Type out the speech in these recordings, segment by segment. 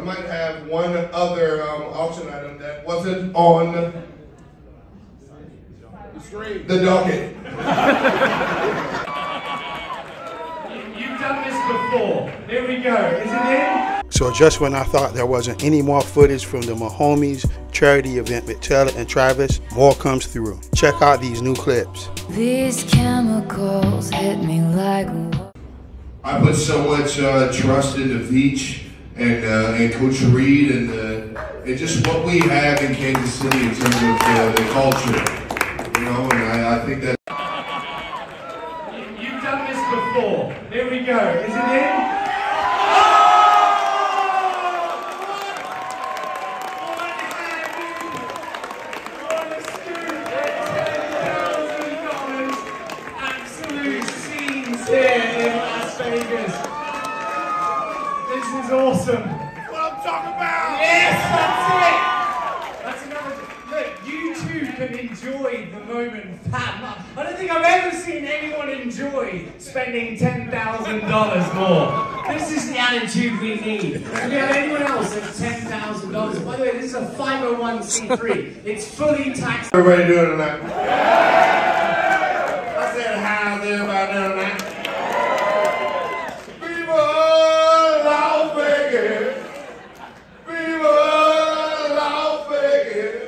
we might have one other um, auction item that wasn't on the docket. You've done this before. Here we go. Is it in? So just when I thought there wasn't any more footage from the Mahomies charity event with Taylor and Travis, more comes through. Check out these new clips. These chemicals hit me like I put so much uh, trust into Veach and uh, and Coach Reid and uh, and just what we have in Kansas City in terms of uh, the culture, you know. And I, I think that You've done this before. Here we go. Is it in? Absolute scenes here in Las Vegas. Is awesome. What I'm talking about. Yes, that's it. That's another. Look, you two can enjoy the moment that much. I don't think I've ever seen anyone enjoy spending ten thousand dollars more. This is the attitude we need. If we have anyone else that's ten thousand dollars, by the way, this is a five hundred one c three. It's fully taxed. everybody doing tonight. I said, how's everybody doing tonight? Viva Las Vegas! Viva Las Vegas!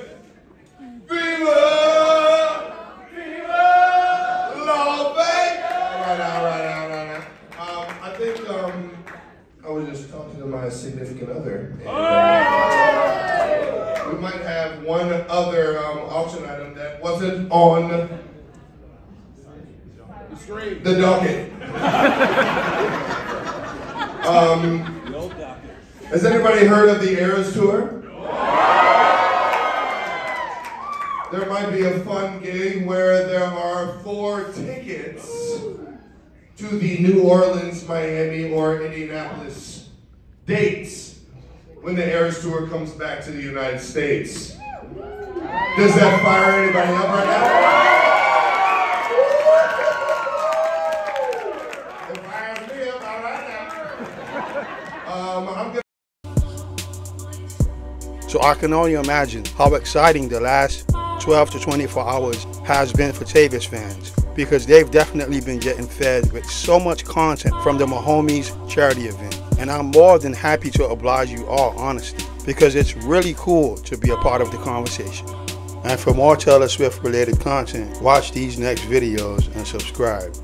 Viva! Viva Las Vegas! All right, all right, all right, all right. Um, I think um, I was just talking to my significant other. and, uh, we might have one other um, auction item that wasn't on the screen, the docket. um, has anybody heard of the Eras Tour? There might be a fun gig where there are four to the New Orleans, Miami, or Indianapolis dates when the Eras Tour comes back to the United States. Does that fire anybody up right now? Um, So I can only imagine how exciting the last 12 to 24 hours has been for Tayvis fans because they've definitely been getting fed with so much content from the Mahomes charity event. And I'm more than happy to oblige you all, honestly, because it's really cool to be a part of the conversation. And for more Taylor Swift related content, watch these next videos and subscribe.